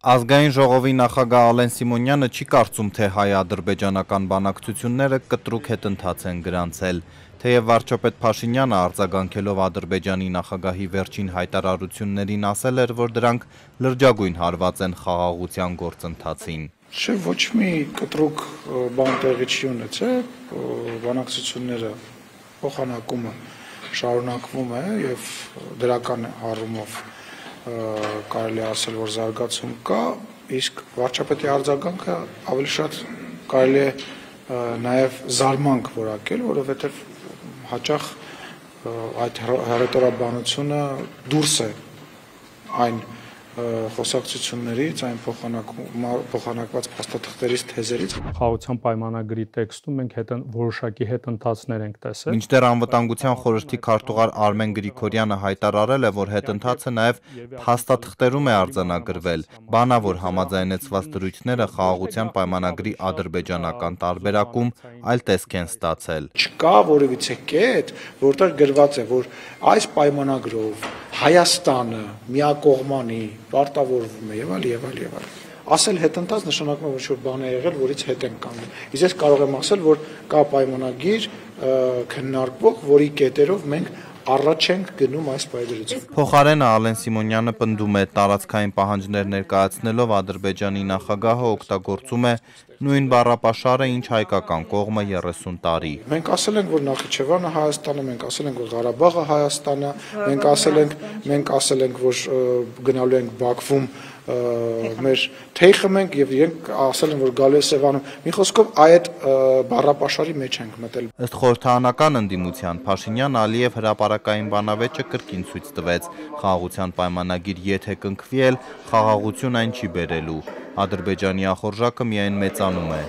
Ազգային ժողովի նախագահ Ալեն Սիմոնյանը չի կարծում, թե հայ-ադրբեջանական բանակցությունները կտրուկ հետընթաց են գրանցել։ Թեև վարչապետ Փաշինյանը արձագանքելով Ադրբեջանի նախագահի վերջին հայտարարություններին ասել էր, որ դրանք լրջագույն հարված են խաղաղության գործընթացին։ Չէ, ոչ մի կտրուկ բան տեղի չի ունեցել, բանակցությունները փոխանակումը շարունակվում է եւ դրական առումով կարելի ասել, որ զարգացում կա, իսկ վարչապետի արձագանքը ավելի շատ կարելի է նաև զարմանք որակել, որովհետև հաճախ այդ հերետորաբանությունը դուրս է այն խոսակցություններից, այն փոխանակված փաստաթղթերից, թեզերից։ Խաղաղության պայմանագրի տեքստում մենք հետ որոշակի հետընթացներ ենք տեսել։ Մինչդեռ անվտանգության խորհրդի քարտուղար Արմեն Գրիգորյանը հայտարարել է, որ հետընթացը նաև փաստաթղթերում է արձանագրվել։ Բանավոր համաձայնեցված դրույթները խաղաղության պայմանագրի ադրբեջանական տարբերակում այլ տեսք են ստացել։ Չկա որևիցե կետ, որտեղ գրված է, որ այս պայմանագրով Հայաստանը միակողմանի պարտավորվում է եւ այլ եւ այլ եւ այլ ասել հետընթաց նշանակում է որ ինչ-որ բան է եղել, որից հետ են կանգնում։ Իսկ ես կարող եմ ասել, որ կա պայմանագիր քննարկվող, որի կետերով մենք առաջ ենք գնում այս պայմանագրությամբ։ Փոխարենը Ալեն Սիմոնյանը պնդում է տարածքային պահանջներ ներկայացնելով Ադրբեջանի նախագահը օգտագործում է նույն բառապաշարը, ինչ հայկական կողմը 30 տարի։ Մենք ասել ենք, որ Նախիջևանը Հայաստանը, մենք ասել ենք, որ Ղարաբաղը Հայաստանը, մենք ասել ենք, մենք ասել ենք, որ գնալու ենք Բաքվում մեր թեյ խմենք եւ իրենք ասել են որ գալու է Սևանում։ Մի խոսքով այդ բառապաշարի մեջ ենք մտել։ Ըստ խորհրդանական ընդդիմության Փաշինյան Ալիև հրաապարակային բանավեճը կրկին ցույց տվեց. Խաղաղության պայմանագիր եթե կնքվի էլ խաղաղություն այն չի բերելու։ Ադրբեջանի ախորժակը միայն մեծանում է։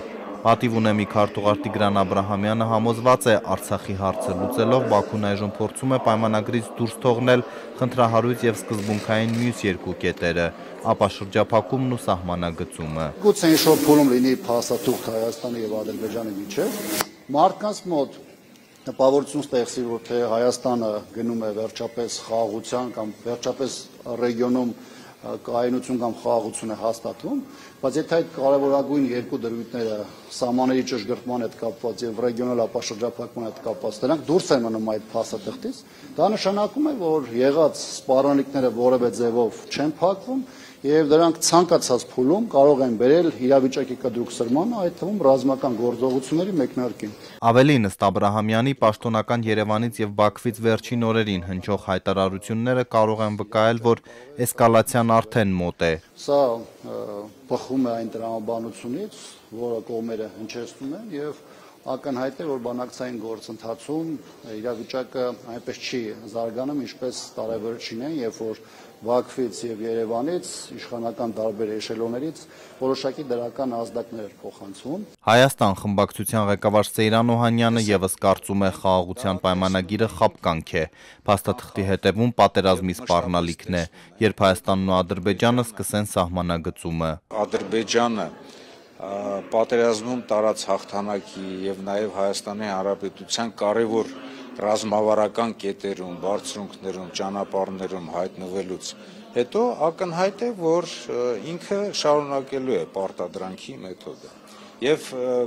Պատիվ ունեմի քարտուղար Տիգրան Աբ รา համյանը համոզված է Արցախի հարցը լուծելով Բաքուն այժմ փորձում է պայմանագրից դուրս թողնել խնդրահարույց եւ սկզբունքային մյուս երկու կետերը՝ ապա շրջափակումն ու սահմանագծումը։ Գուցե ինչ-որ փուլում լինի փաստաթուղթ Հայաստանի եւ Ադրբեջանի միջեւ, մարդկանց մոտ տպավորություն ստեղծի, որ թե Հայաստանը գնում է վերջապես խաղաղության կամ վերջապես ռեգիոնում կայունություն կամ խաղաղություն է հաստատվում, բայց եթե այդ կարևորագույն երկու դրույթները սահմանների ճշգրտման հետ կապված եւ ռեգիոնալ ապաշրջափակման հետ կապված դրանք դուրս են մնում այդ փաստաթղթից, դա նշանակում է, որ եղած սպառնալիքները որևէ ձևով չեն փակվում եւ դրանք ցանկացած փուլում կարող են բերել իրավիճակի կտրուկ սրմանը, այդ թվում ռազմական գործողությունների մեկնարկին։ Ավելին ըստ Աբ รา համյանի պաշտոնական Երևանից եւ Բաքվից վերջին օրերին հնչող հայտարարությունները կարող են վկայել, որ էսկալացիան արդեն մոտ է։ Սա բխում է այն տրամաբանությունից, որը կողմերը հնչեցնում են եւ ակնհայտ է, որ բանակցային գործընթացում իրավիճակը այնպես չի զարգանում, ինչպես տարեվերջին են, երբ որ Բաքվից եւ Երևանից իշխանական տարբեր էշելոններից որոշակի դրական ազդակներ փոխանցվում։ Հայաստան խմբակցության ղեկավար Սեյրան Օհանյանը եւս կարծում է խաղաղության պայմանագիրը խապկանք է։ Փաստաթղթի հետևում պատերազմի սպառնալիքն է, երբ Հայաստանն ու Ադրբեջանը սկսեն սահմանագծումը։ Ադրբեջանը պատերազմում տարած հաղթանակի եւ նաեւ Հայաստանի Հանրապետության կարևոր ռազմավարական կետերում, բարձրունքներում, ճանապարհներում հայտնվելուց հետո ակնհայտ է, որ ինքը շարունակելու է պարտադրանքի մեթոդը։ Եվ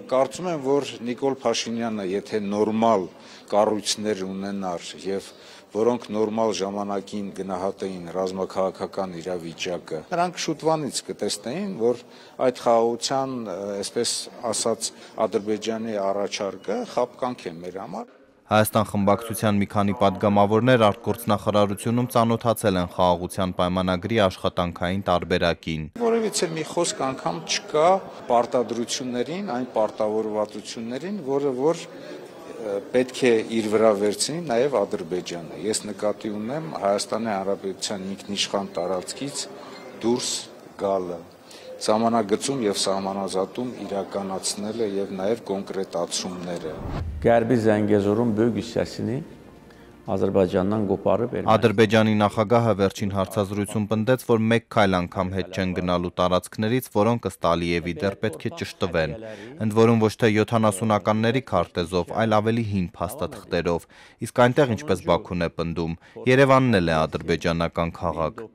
կարծում եմ, որ Նիկոլ Փաշինյանը, եթե նորմալ կառույցներ ունենար եւ որոնք նորմալ ժամանակին գնահատեին ռազմաքաղաքական իրավիճակը, նրանք շուտվանից կտեսնեին, որ այդ խաղաղության, այսպես ասած, Ադրբեջանի առաջարկը խապկանք է մեր համար։ Հայաստան խմբակցության մի քանի падգամավորներ արտգործնախարարությունում ծանոթացել են խաղաղության պայմանագրի աշխատանքային տարբերակին։ Որևիցե մի խոսք անգամ չկա պարտադրություններին, այն պարտավորվածություններին, որը որ պետք է իր վրա վերցնի նաև Ադրբեջանը։ Ես նկատի ունեմ Հայաստանի Հանրապետության ինքնիշխան տարածքից դուրս գալը սահմանագծում եւ սահմանազատում իրականացնելը եւ նաեւ կոնկրետացումները։ Գերբի Զանգեզուրում բույգ հissəsini Ադրբեջանdan կոպարıb Ադրբեջանի նախագահը վերջին հարցազրույցում պնդեց, որ մեկ քայլ անգամ հետ չեն գնալու տարածքներից, որոնք ըստ Ալիևի դեռ պետք է ճշտվեն։ Ընդ որում ոչ թե 70-ականների քարտեզով, այլ ավելի հին փաստաթղթերով։ Իսկ այնտեղ ինչպես Բաքուն է պնդում, Երևանն էլ է ադրբեջանական քաղաք։